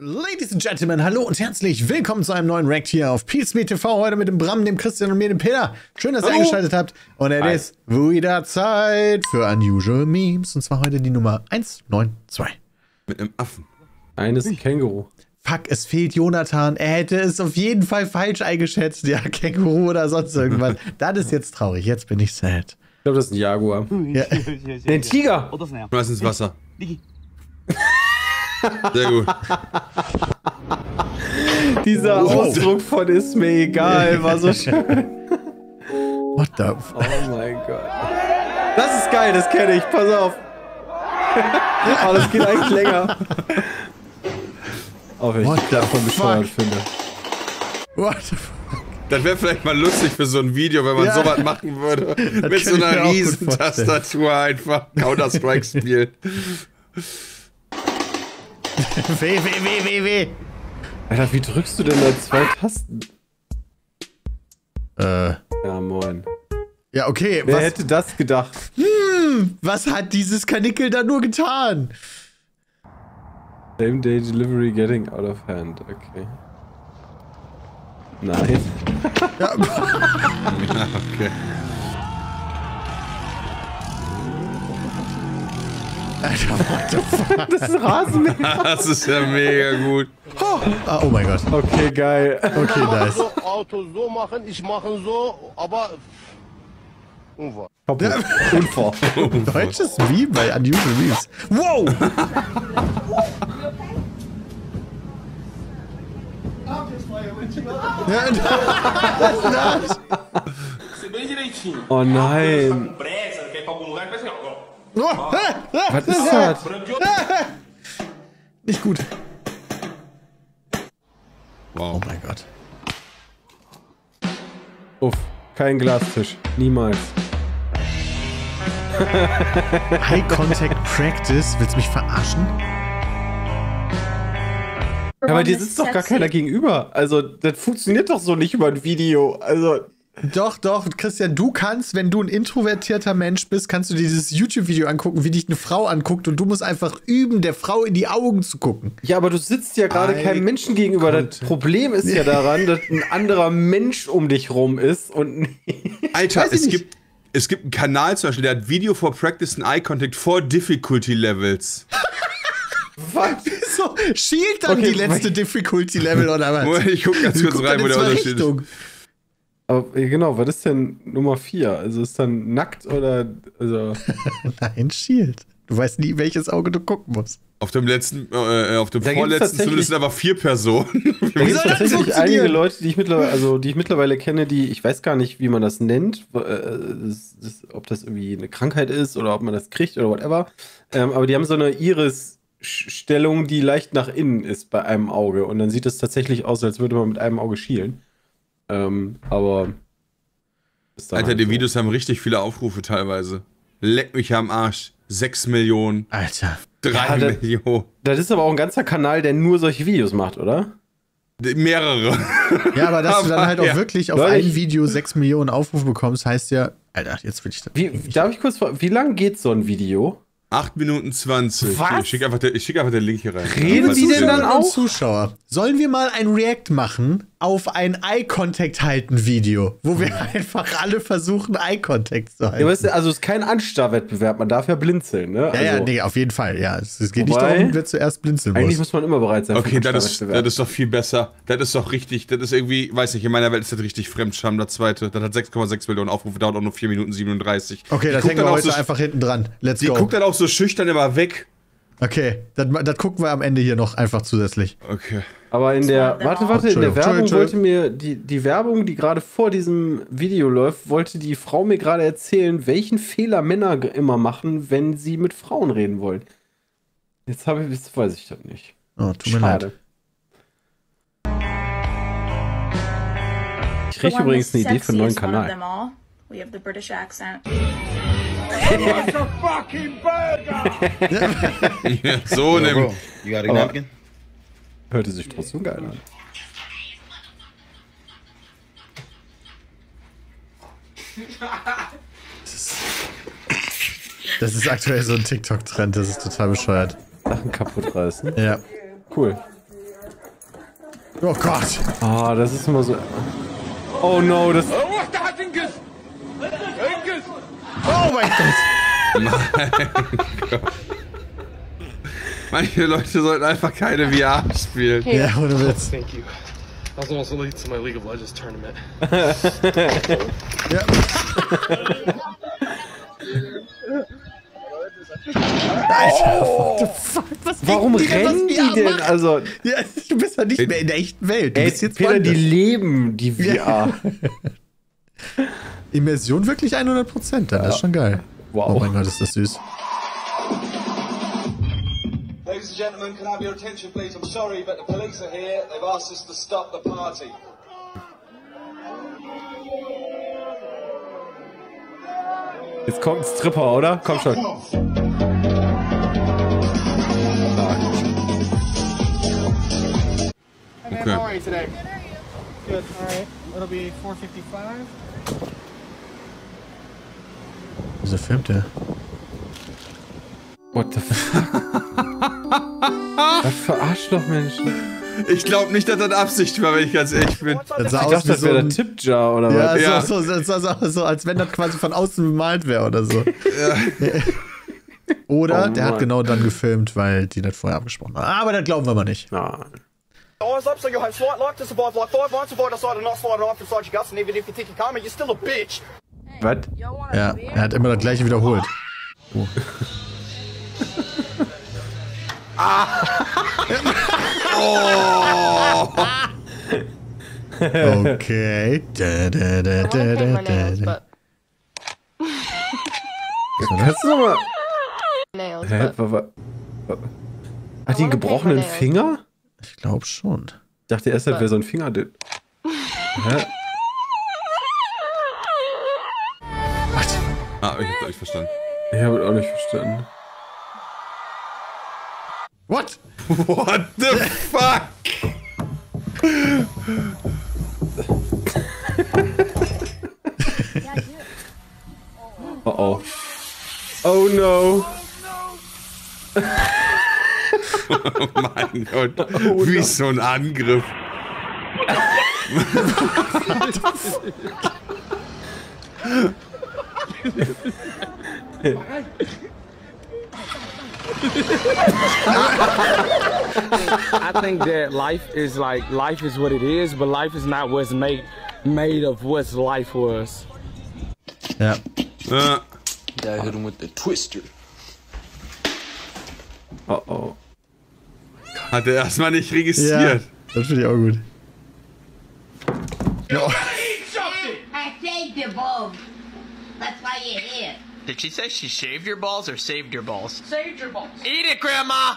Ladies and Gentlemen, hallo und herzlich willkommen zu einem neuen React hier auf Peace TV. Heute mit dem Bram, dem Christian und mir, dem Peter. Schön, dass ihr eingeschaltet habt. Und es ist wieder Zeit für Unusual Memes. Und zwar heute die Nummer 192. Mit einem Affen. Eines Känguru. Fuck, es fehlt Jonathan. Er hätte es auf jeden Fall falsch eingeschätzt. Ja, Känguru oder sonst irgendwas. das ist jetzt traurig. Jetzt bin ich sad. Ich glaube, das ist ein Jaguar. Ja. Ein Tiger. Schmeiß ins Wasser. Sehr gut. Dieser Wow. Ausdruck von ist mir egal war so schön. What the f Oh mein Gott. Das ist geil, das kenne ich. Pass auf. Aber das geht eigentlich länger. Auch wenn ich What the davon bescheuert fuck? finde. What the f Das wäre vielleicht mal lustig für so ein Video, wenn man Ja. sowas machen würde. Mit kann so einer riesen. Tastatur einfach Counter-Strike spielen. Weh, weh, weh, weh, weh. Alter, wie drückst du denn da zwei Tasten? Äh, Ja, moin. ja, okay. Wer Was, hätte das gedacht? was hat dieses Kanickel da nur getan? Same day delivery getting out of hand. Okay. Nein. Okay. Alter, what the fuck? Das ist Rasenmäher. Das ist ja mega gut. Ah, oh mein Gott. Okay, geil. Okay, nice. so, Auto so machen, ich mache so, aber Unwahr. Unfall. Deutsches Meme bei Unusual Memes. Wow! Oh nein. Oh, Was ist das? Branco de outro. nicht gut. Wow. Oh mein Gott. Uff, kein Glastisch. Niemals. High Contact Practice. Willst du mich verarschen? Ja, aber dir sitzt doch gar keiner gegenüber. Also, das funktioniert doch so nicht über ein Video. Also, Doch, doch, Christian, du kannst, wenn du ein introvertierter Mensch bist, kannst du dieses YouTube-Video angucken, wie dich eine Frau anguckt und du musst einfach üben, der Frau in die Augen zu gucken. ja, aber du sitzt ja gerade Ei, keinem Menschen gegenüber. Das Problem ist ja daran, dass ein anderer Mensch um dich rum ist und Alter, es nicht. gibt, es gibt einen Kanal zum Beispiel, der hat Video for Practice and Eye Contact for Difficulty Levels. was? So, shield dann Okay, die letzte Difficulty-Level oder was? Ich guck ganz kurz Guck rein, wo der Unterschied ist. Aber äh, genau, was ist denn Nummer 4? Also ist dann nackt oder also Nein, shield. Du weißt nie, welches Auge du gucken musst. Auf dem letzten, äh, auf dem Da vorletzten zumindest sind aber vier Personen. Gibt soll das tatsächlich einige Leute, die ich mittlerweile, also die ich mittlerweile kenne, die ich weiß gar nicht, wie man das nennt, äh, das, das, ob das irgendwie eine Krankheit ist oder ob man das kriegt oder whatever. Ähm, aber die haben so eine Iris-Stellung, die leicht nach innen ist bei einem Auge und dann sieht es tatsächlich aus, als würde man mit einem Auge schielen. Ähm, aber Alter, halt die so. Videos haben richtig viele Aufrufe teilweise. Leck mich am Arsch. Sechs Millionen, Alter. drei Ja, da- Millionen, Das ist aber auch ein ganzer Kanal, der nur solche Videos macht, oder? mehrere. Ja, aber dass du dann Aber, halt auch ja. wirklich auf Leute, ein Video 6 Millionen Aufrufe bekommst, heißt ja, Alter, jetzt will ich das. Wie, darf ich kurz fragen, wie lang geht so ein Video? 8 Minuten 20. Was? Ich schicke einfach, schick einfach den Link hier rein. Reden die denn dann auch? Zuschauer, sollen wir mal ein React machen auf ein Eye-Contact-Halten-Video, wo wir einfach alle versuchen, Eye-Contact zu halten? Ja, weißt du, also es ist kein Anstarrwettbewerb, man darf ja blinzeln, ne? ja, ja, also, nee, auf jeden Fall, ja. Es, es geht nicht darum, wer zuerst blinzeln Eigentlich muss. muss man immer bereit sein Okay, für das ist, das ist doch viel besser. Das ist doch richtig, das ist irgendwie, weiß nicht, in meiner Welt ist das richtig Fremdscham, das zweite. Das hat 6,6 Millionen Aufrufe, dauert auch nur 4 Minuten 37. Okay, Die das hängen dann wir auch heute so, einfach hinten dran. Let's Die go. guckt dann auch so schüchtern immer weg. Okay, das, das gucken wir am Ende hier noch einfach zusätzlich. Okay. Aber in der, warte, warte, in der Werbung wollte mir, die, die Werbung, die gerade vor diesem Video läuft, wollte die Frau mir gerade erzählen, welchen Fehler Männer immer machen, wenn sie mit Frauen reden wollen. Jetzt habe ich, jetzt weiß ich das nicht. Oh, tut mir leid. Schade. Ich kriege übrigens eine Idee für einen neuen Kanal. We have the British accent. Ja, so nimm. You got a napkin? Hörte sich trotzdem geil an. Das ist aktuell so ein TikTok-Trend, das ist total bescheuert. Sachen kaputt reißen. Ja. Cool. Oh Gott. Ah, das ist immer so. Oh no, das. Oh mein Gott. Manche Leute sollten einfach keine VR spielen. Ja, ohne Witz. Thank you. I was almost late to my League of Legends tournament. Ja. Alter, what the fuck? Was Warum denken die denn, rennen die denn? Also, Ja, du bist ja nicht mehr in der echten Welt. Du ey, bist jetzt Peter, die leben die VR. Immersion wirklich 100%. Dann ist schon geil. Wow. Oh mein Gott, ist das süß. Ladies and gentlemen, can I have your attention, please? I'm sorry, but the police are here. They've asked us to stop the party. Jetzt kommt ein Stripper, oder? Komm schon. Okay. How are you today? Good. All right. It'll be 455. Wieso filmt der? What the fuck? Was für Arschlochmenschen. Ich glaube nicht, dass das Absicht war, wenn ich ganz ehrlich bin. Das sah Ich aus dachte, wie das so wäre ein... der Tip-Jar oder Ja, was? Ja. So, so, so, so, so, als wenn das quasi von außen bemalt wäre oder so. Oder Oh der hat genau dann gefilmt, weil die das vorher abgesprochen haben. Aber das glauben wir mal nicht. Nein. Eyes up so you'll have slight luck to survive like five months avoid outside and not slide off inside your guts and even if you think you karma, you're still a bitch. Was? Ja, er hat immer das gleiche wiederholt. Oh. Okay. Da, da, da, da, da, da, da. Kannst du nochmal. nails, Hä? Hat die einen gebrochenen Finger? Ich glaube schon. Ich dachte erst, das wäre so ein Finger. Hä? Ah, ich hab's euch verstanden. Ich habe auch nicht verstanden. What? What the fuck? Oh oh. Oh no. Mein Gott. Wie so ein Angriff. I think that life is like life is what it is, but life is not what's made made of what's life was. Ja. Ja. Guy hit him with the twister. Oh oh. Hat er erstmal nicht Ja, registriert. das finde ich auch gut. I saved your bulb. That's why you're here. Did she say she shaved your balls or saved your balls? Saved your balls. Eat it, Grandma!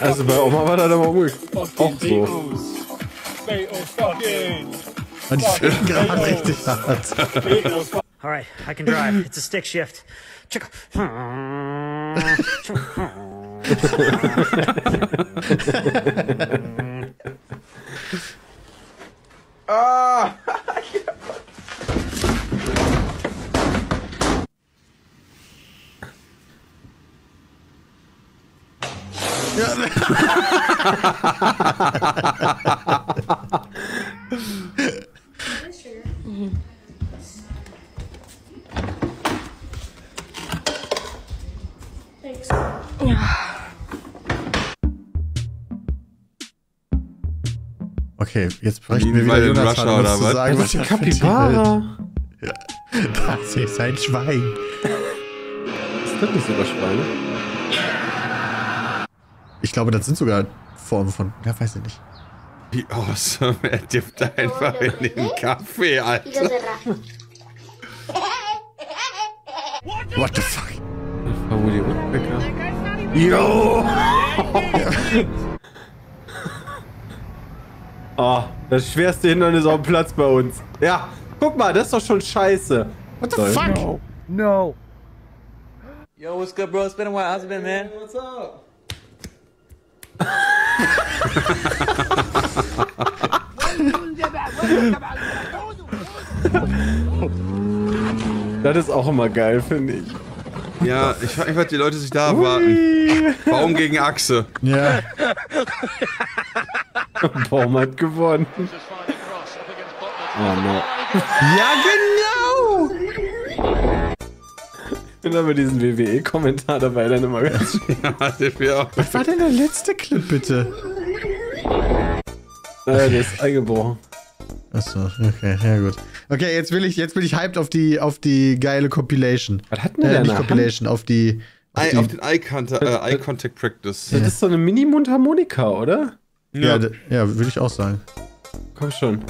Also bei Oma war das aber ruhig. Auch so. Und die filmen gerade richtig hart. All right, I can drive. It's a stick shift. Chick- Okay, jetzt bräuchten wir Wie wieder den Rusher um oder was? sagen, Das ist ein was Welt- Kapibara. Das ist ein Schwein. Ist das nicht sogar Schweine? Ich glaube, das sind sogar Formen von. Ja, weiß ich nicht. Wie awesome. Er dippt einfach in den Kaffee, Alter. What the fuck? Das war Woody Woodpecker. Jo! Ah, das schwerste Hindernis auf dem Platz bei uns. Ja, guck mal, das ist doch schon scheiße. What the Soll- fuck? No. No. Yo, what's good, bro? It's been a while. How's it been, man? What's up? Das ist auch immer geil, finde ich. Ja, ich frage mich, was die Leute sich da erwarten. Baum gegen Achse. Ja. Baum hat gewonnen. Oh no. Ja, genau! Ich bin aber diesen WWE-Kommentar dabei dann immer ganz schön. Ja. Was war denn der letzte Clip, bitte? Äh, der ist eingebrochen. Achso, okay, ja gut. Okay, jetzt will ich, jetzt bin ich hyped auf die, auf die geile Compilation. Was hat denn der Äh, in nicht Hand? Compilation, auf die. Auf Eye, die auf den Eye, Contact, äh, Eye Contact Practice. Das ist so eine Mini-Mundharmonika, oder? ja, d- ja würde ich auch sagen. Komm schon.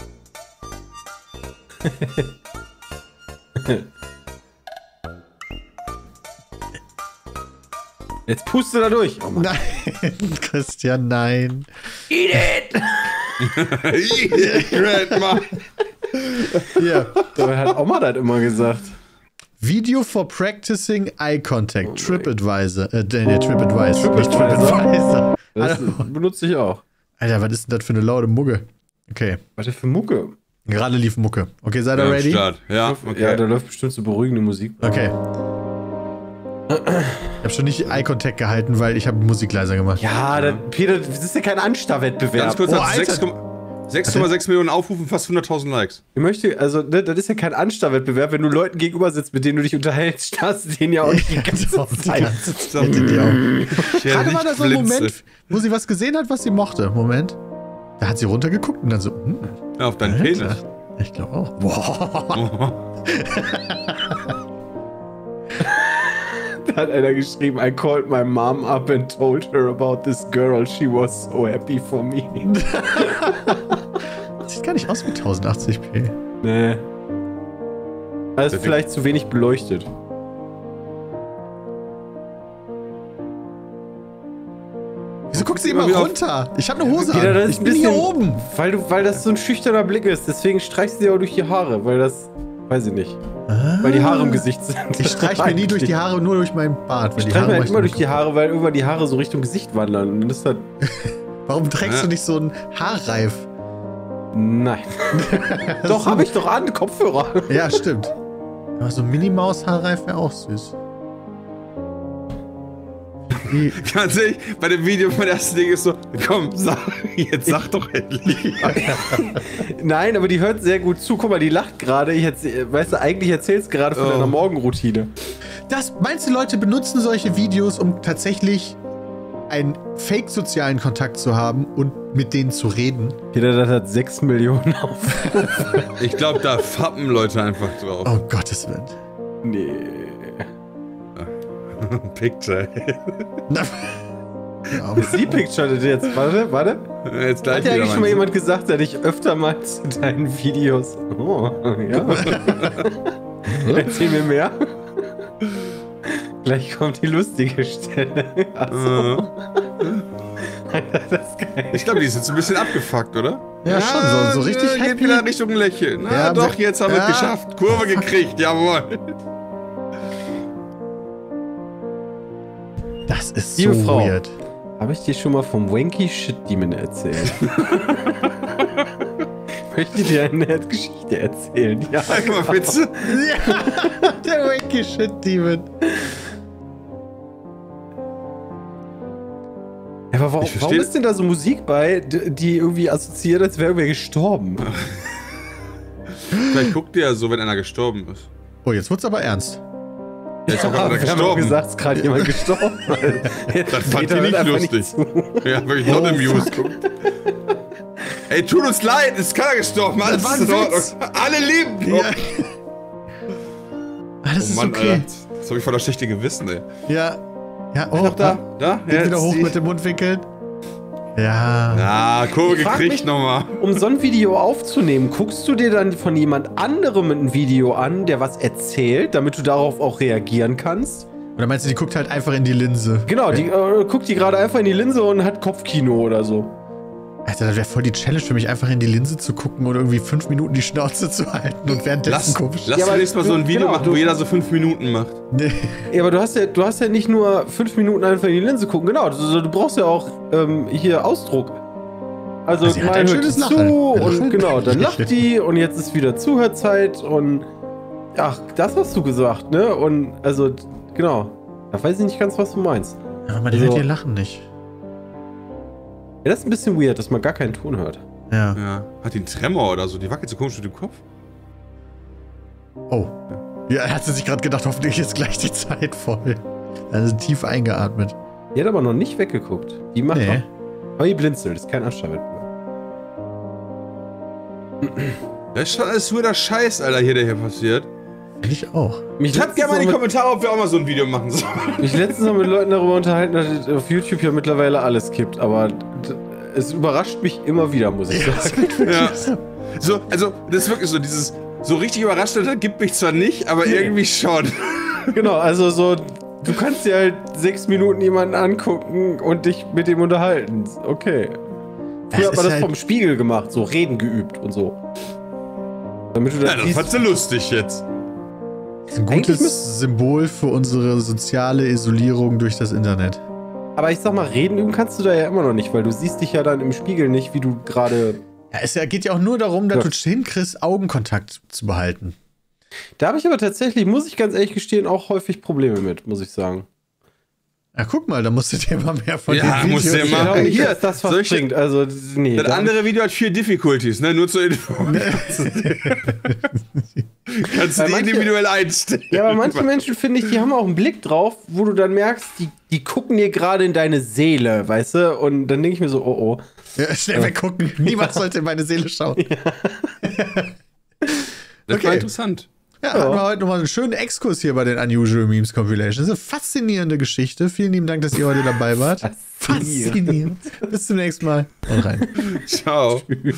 Jetzt puste da durch. Oh. Nein, Christian, nein. Grandma. Hier. Dabei hat Oma das immer gesagt. Video for practicing eye contact. TripAdvisor. Äh, nee, TripAdvisor. Nicht TripAdvisor. TripAdvisor. Das benutze ich auch. Alter, was ist denn das für eine laute Mucke? Okay. Was ist für Mucke? Gerade lief Mucke. Okay, seid ihr Ja, ready? Start. Ja, okay. Ja, da läuft bestimmt so beruhigende Musik. Okay. Ich habe schon nicht Eye Contact gehalten, weil ich habe Musik leiser gemacht. Ja, das, Peter, das ist ja kein Anstarrwettbewerb. Ganz kurz, Oh, hat Alter. 6,6 Millionen Aufrufe und fast 100.000 Likes. Ich möchte, also, ne, das ist ja kein Anstarrwettbewerb, wenn du Leuten gegenüber sitzt, mit denen du dich unterhältst, starrst du denen ja auch nicht die ganze Zeit. Gerade war da so ein. Moment, wo sie was gesehen hat, was sie mochte. Moment. Da hat sie runtergeguckt und dann so, hm, Ja, auf deinen. Penis. Ich glaube auch. Boah. Hat einer geschrieben, I called my mom up and told her about this girl. She was so happy for me. Sieht gar nicht aus wie 1080p. nee. Also Der vielleicht zu wenig beleuchtet. Wieso guckt sie immer runter? Ich habe eine Hose an. das ist Ich ein bin hier bisschen- oben. Weil, du, weil das so ein schüchterner Blick ist. Deswegen streichst du dir auch durch die Haare. Weil das, weiß ich nicht. Weil die Haare im Gesicht sind. Ich streiche mir nie durch die Haare, nur durch meinen Bart. Ich streiche mir halt immer durch die Haare, weil irgendwann die Haare so Richtung Gesicht wandern. Und das ist halt. Warum trägst Ja. du nicht so einen Haarreif? Nein. doch, habe ich doch an, Kopfhörer. Ja, stimmt. Aber so ein Mini-Maus-Haarreif wäre auch süß. Ganz ehrlich, bei dem Video, mein erstes Ding ist so, komm, sag, jetzt sag doch endlich. Nein, aber die hört sehr gut zu. Guck mal, die lacht gerade. Ich erzähl, weißt du, eigentlich erzählst du gerade von Oh. deiner Morgenroutine. das, meinst du, Leute benutzen solche Videos, um tatsächlich einen fake-sozialen Kontakt zu haben und mit denen zu reden? Peter, das hat 6 Millionen auf. Ich glaube, da fappen Leute einfach drauf. Oh Gottes Willen. Nee. Picture. Ja, Sie pictured jetzt. Warte, warte. Jetzt gleich Hat ja eigentlich schon mal jemand gesagt, der dich öfter mal zu deinen Videos. Oh, ja. Erzähl mir mehr. Gleich kommt die lustige Stelle. Achso. Äh, das ist geil. Ich glaube, die ist jetzt ein bisschen abgefuckt, oder? Ja, schon, so- so richtig Geht happy. wieder Richtung Lächeln. Na Ja, doch, jetzt haben wir ja. es geschafft. Kurve gekriegt, jawohl. Das ist so Liebe Frau. weird. Habe ich dir schon mal vom Wanky Shit Demon erzählt? Möchte dir eine Geschichte erzählen? Ja, Sag mal bitte. Ja, der Wacky Shit Demon. Ja, aber warum, warum ist denn da so Musik bei, die irgendwie assoziiert, als wäre irgendwer gestorben? Vielleicht guckt ihr ja so, wenn einer gestorben ist. Oh, jetzt wird's aber ernst. Ja, ist auch Ja, einer wir haben auch gestorben. gesagt, es ist gerade jemand gestorben. Das fand er ich nicht lustig. zu. Ja, wirklich not amused. Ey, tut uns leid, es ist keiner gestorben. Alles ist in Ordnung. Alle leben noch. Ja. Ah, das Oh ist Mann, okay. Alter. Das hab ich voll das schlechte Gewissen, ey. Ja. Ja, oh, Noch da? Da? Geht wieder jetzt hoch mit dem Mundwinkeln. Ja. Ja, Kurve gekriegt mich- nochmal. Um so ein Video aufzunehmen, guckst du dir dann von jemand anderem ein Video an, der was erzählt, damit du darauf auch reagieren kannst? Oder meinst du, die guckt halt einfach in die Linse? Genau, die äh, guckt die gerade einfach in die Linse und hat Kopfkino oder so. Alter, das wäre voll die Challenge für mich, einfach in die Linse zu gucken und irgendwie fünf Minuten die Schnauze zu halten und währenddessen komisch. lass Ja, aber nächstes Mal so ein Video genau, machen, wo jeder so fünf Minuten macht. Nee. Ja, aber du hast ja, du hast ja nicht nur fünf Minuten einfach in die Linse gucken, genau. Du, du brauchst ja auch ähm, hier Ausdruck. Also Also mal ein hört Lachen. zu Ja, und genau, dann lacht die und jetzt ist wieder Zuhörzeit und ach, das hast du gesagt, ne? Und also genau. Da weiß ich nicht ganz, was du meinst. Ja, man Also- hört ihr Lachen nicht. Ja, das ist ein bisschen weird, dass man gar keinen Ton hört. Ja. Ja. Hat die einen Tremor oder so? Die wackelt so komisch mit dem Kopf. Oh. Ja, er hat sich gerade gedacht, hoffentlich ist gleich die Zeit voll. Also tief eingeatmet. Die hat aber noch nicht weggeguckt. Die macht Nee. noch. Aber die blinzelt, ist kein Anscheinwettbewerb. Das ist schon alles weirder Scheiß, Alter, hier, der hier passiert. Ich auch. Mich Schreibt gerne mal in die Kommentare, ob wir auch mal so ein Video machen sollen. mich letztens noch mit Leuten darüber unterhalten, dass auf YouTube ja mittlerweile alles gibt, aber es überrascht mich immer wieder, muss ich sagen. Ja. So, also, das ist wirklich so, dieses, so richtig überrascht, das gibt mich zwar nicht, aber irgendwie schon. Genau, also so, du kannst dir halt sechs Minuten jemanden angucken und dich mit ihm unterhalten. Okay. Das Früher hat man das halt- vom Spiegel gemacht, so Reden geübt und so. Damit du das Ja, das fandst du lustig jetzt. Ein gutes Symbol für unsere soziale Isolierung durch das Internet. Aber ich sag mal, Reden üben kannst du da ja immer noch nicht, weil du siehst dich ja dann im Spiegel nicht, wie du gerade. Ja, es geht ja auch nur darum, dass Ja. du hinkriegst, Augenkontakt zu behalten. Da habe ich aber tatsächlich, muss ich ganz ehrlich gestehen, auch häufig Probleme mit, muss ich sagen. Ja, guck mal, da musst du dir mal mehr von Ja, den musst du dir Videos- mal- Ich glaube nicht, hier, dass das was solche- bringt. Also, nee. Das da- andere Video hat vier Difficulties, ne? Nur zur Info. Kannst du die manche- individuell einstellen. Ja, aber manche Menschen, finde ich, die haben auch einen Blick drauf, wo du dann merkst, die, die gucken dir gerade in deine Seele, weißt du? Und dann denke ich mir so, oh oh. Ja, schnell weggucken. Niemand sollte in meine Seele schauen. Das Okay. war interessant. Ja, hatten wir heute nochmal einen schönen Exkurs hier bei den Unusual Memes Compilation. Das ist eine faszinierende Geschichte. Vielen lieben Dank, dass ihr heute dabei wart. Faszinierend. Bis zum nächsten Mal. Und rein. Ciao. Tschüss.